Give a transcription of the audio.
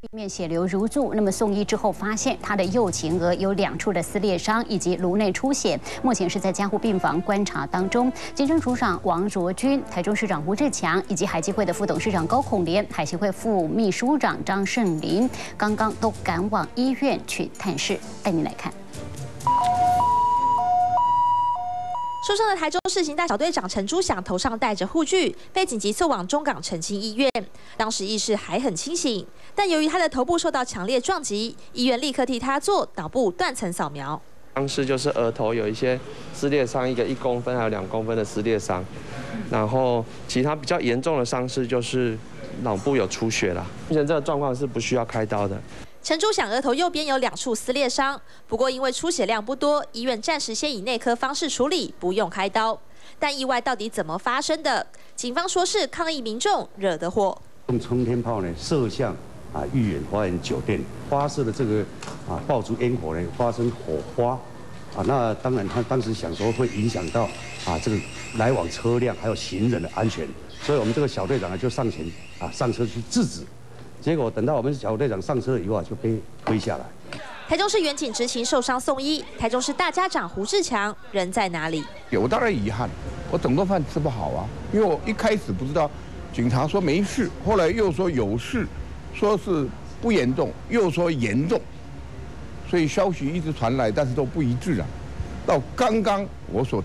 地面血流如注，那么送医之后发现他的右前额有两处的撕裂伤以及颅内出血，目前是在加护病房观察当中。警政署长王卓君、台中市长吴志强以及海基会的副董事长高孔廉、海协会副秘书长张胜林，刚刚都赶往医院去探视，带你来看。受伤的台中市刑大小队长陈珠祥头上戴着护具，被紧急送往中港澄清医院。当时意识还很清醒，但由于他的头部受到强烈撞击，医院立刻替他做脑部断层扫描。当时就是额头有一些撕裂伤，一个一公分还有两公分的撕裂伤，然后其他比较严重的伤势就是脑部有出血了。目前这个状况是不需要开刀的。陈珠响额头右边有两处撕裂伤，不过因为出血量不多，医院暂时先以内科方式处理，不用开刀。但意外到底怎么发生的？警方说是抗议民众惹的祸。用冲天炮呢射向啊裕远花园酒店，发射的这个啊爆竹烟火呢发生火花啊，那当然他当时想说会影响到啊这个来往车辆还有行人的安全，所以我们这个小队长呢就上前啊上车去制止。结果等到我们小队长上车以后啊，就被推下来。台中市远警执勤受伤送医，台中市大家长胡志强人在哪里？有当然遗憾，我整顿饭吃不好啊，因为我一开始不知道，警察说没事，后来又说有事，说是不严重，又说严重，所以消息一直传来，但是都不一致啊。到刚刚我所。